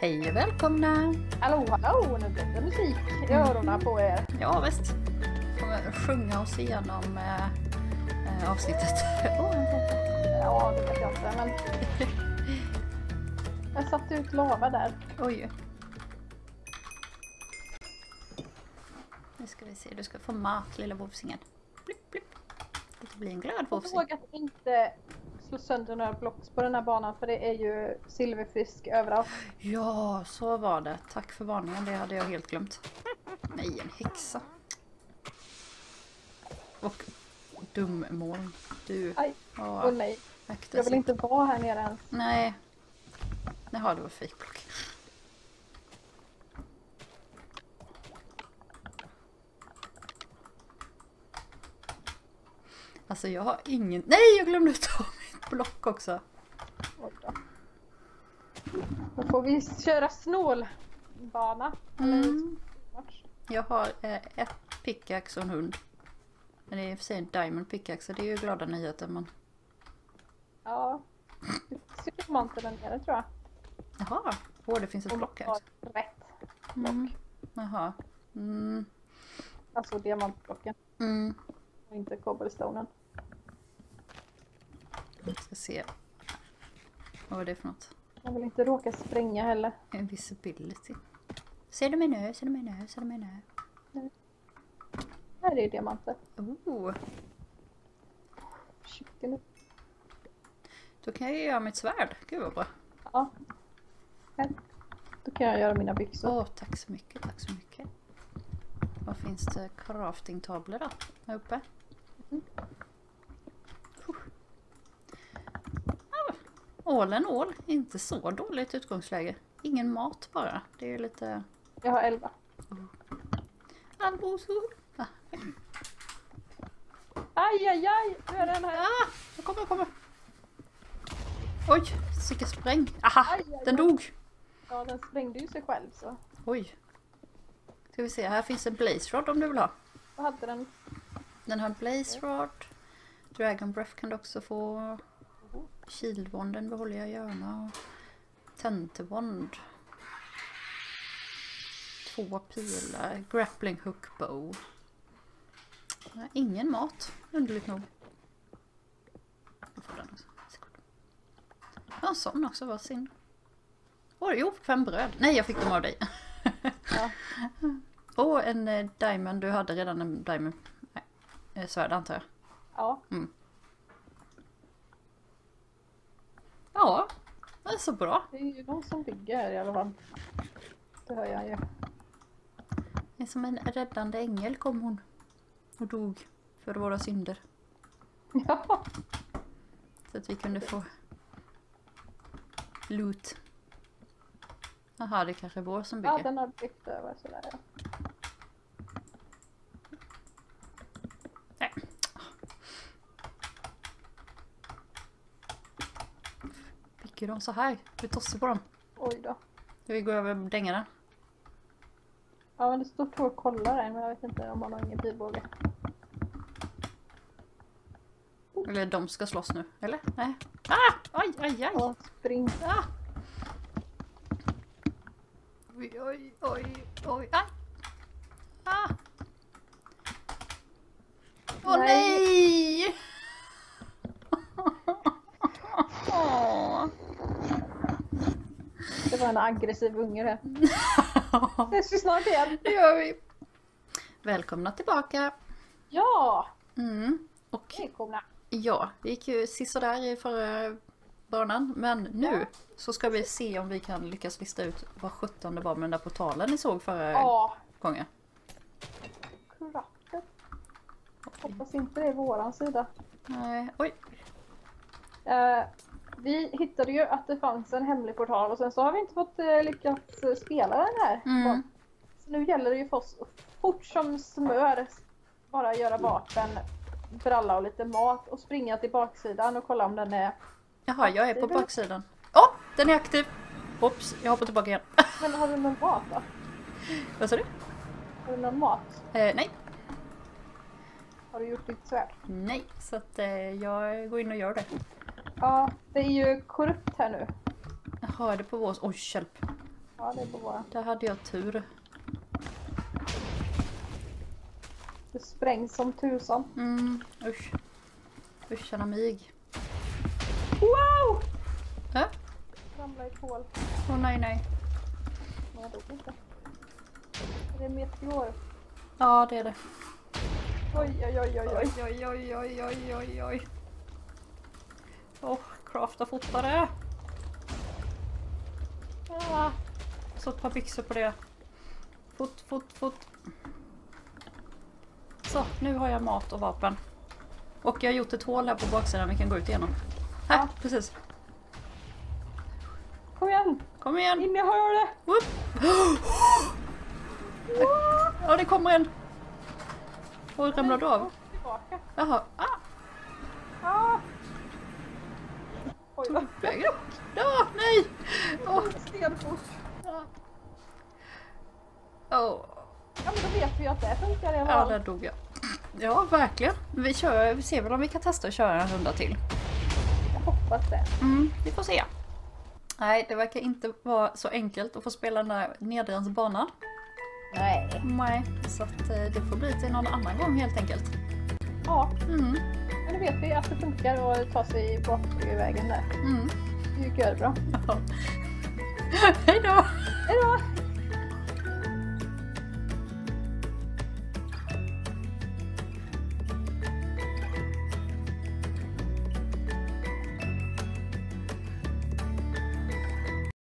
Hej och välkomna! Hallå hallå, nu blir det musik i öronen på er. Ja visst, kommer sjunga oss igenom äh, äh, avsnittet. Ja, det vet jag inte men... Jag satte ut lava där. Oj. Nu ska vi se, du ska få mat lilla vovsingen. Blipp, blipp. Det blir en glad vovsing. ihåg att inte slå sönder några blocks på den här banan för det är ju silverfisk överallt. Ja, så var det. Tack för varningen, det hade jag helt glömt. Nej, en häxa. Och dummoln. Du. Aj, åh nej. akta Jag vill sig. inte vara här nere ens. Nej. Jaha, det var fejkblock. Alltså jag har ingen... Nej, jag glömde ta block också. Då. Får vi köra snålbana. Mm. Jag har eh, ett pickaxe och en hund. Men det är i och för sig en diamond pickaxe, det är ju glada nyheter men... Ja. Det man inte där nere tror jag. Jaha, åh det finns ett block här. rätt. Mm. Jaha. Mm. Alltså diamantblocken Mm. och inte cobblestonen. Jag ska se. Vad var det för något? Jag vill inte råka spränga heller. Invisibility. Ser du mig nu? Ser du mig nu? Ser du mig nu? Här är diamanter. Oh, då kan jag ju göra mitt svärd. Gud vad bra. Ja. Då kan jag göra mina byxor. Åh, tack så mycket, tack så mycket. Vad finns det craftingtavlor då? Här uppe? Mm. Oh. Ah, All en all, inte så dåligt utgångsläge. Ingen mat bara. Det är ju lite Jag har elva. allmosor. Ah, Aj, aj, aj! Nu är den här. ah, jag kommer, jag kommer. Oj, vilken spräng. Aha, Aj, aj, den dog. Ja, den sprängde ju sig själv så. Oj. Ska vi se, här finns en blaze rod om du vill ha. Vad hade den? Den har blaze rod. Dragon breath kan du också få. Kilvonden behåller jag gärna. Tentebond. Två pilar. Grappling hook bow. Ingen mat, underligt nog. Jag får den också. Ja, sån också, var sin. Åh, jo, fem bröd. Nej, jag fick dem av dig. Ja. Åh, en eh, diamond. Du hade redan en diamond. Nej, eh, svärd antar jag. Ja. Ja, det är så bra. Det är ju någon som bygger här i alla fall. Det hör jag ju. Det är som en räddande ängel kom hon. Och dog för våra synder. Ja. Så att vi kunde få loot. Jaha, det kanske är vår som ja, bygger. den har byggt över sådär ja. Nej. Bygger de så här? Vi tossar på dem. Oj då. Vi gå över dängarna? Ja, men det står två kollar här men jag vet inte om man har ingen pilbåge. Eller de ska slåss nu, eller? Nej. Ah! Aj, aj, aj! Ja, spring. Ah! Oj, oj, oj, oj. Aj! Ah! Åh nej! Åh. Det var en aggressiv unge det. Ses vi snart igen. Det gör vi. Välkomna tillbaka. Ja! Mm. Och Välkomna. ja, det gick ju sisådär i förra banan. Men nu så ska vi se om vi kan lyckas lista ut vad sjutton det var med den där portalen ni såg förra Ja. gången. Kraftet. Hoppas inte det är våran sida. Nej, oj. Eh, vi hittade ju att det fanns en hemlig portal och sen så har vi inte fått eh, lyckats eh, spela den här. Mm. Så nu gäller det ju för oss fort som smör bara göra vapen, bralla och lite mat och springa till baksidan och kolla om den är... Jaha, jag är på baksidan. Åh, den är aktiv! Oops, jag hoppar tillbaka igen. Men har du någon mat då? Vad sa du? Har du någon mat? Eh, nej, Har du gjort ditt svärd? nej. Så att eh, jag går in och gör det. Ja, det är ju korrupt här nu. Jag hörde på vår... Oj, hjälp. Ja, det är på våra. Där hade jag tur. Det sprängs som tusan. Mm, usch. Usch, mig. Wow! Äh? Ramlade i hål. Åh nej, nej. Men jag dog inte. Är det meteor? Ja, det är det. Oj, oj, oj, oj, oj. Oj, oj, oj, oj, oj, Åh, crafta fortare. Ah. Så ett par byxor på det. Fort, fort, fort. Så, nu har jag mat och vapen. Och jag har gjort ett hål här på baksidan vi kan gå ut igenom. Här, Ja. precis. Kom igen! Kom igen! In i hålet! Whoop. Ja, det kommer en. Oj, ramlar du av? Tillbaka. Jaha. Ah, Ah! Oj, vad vägen. Ja, nej! Åh. stenfort. Ja. Åh. Ja, men då vet vi att det funkar i alla Ja, fall. där dog jag. Ja, verkligen. Vi, kör, vi ser väl om vi kan testa att köra en runda till. Jag hoppas det. Mm, vi får se. Nej, det verkar inte vara så enkelt att få spela den där nedgränsbanan. Nej. Nej, så att eh, det får bli till någon annan gång helt enkelt. Ja, Mm, men då vet vi att det funkar att ta sig bakvägen där. mm. Det ju bra. Ja. Hej då! Hej då!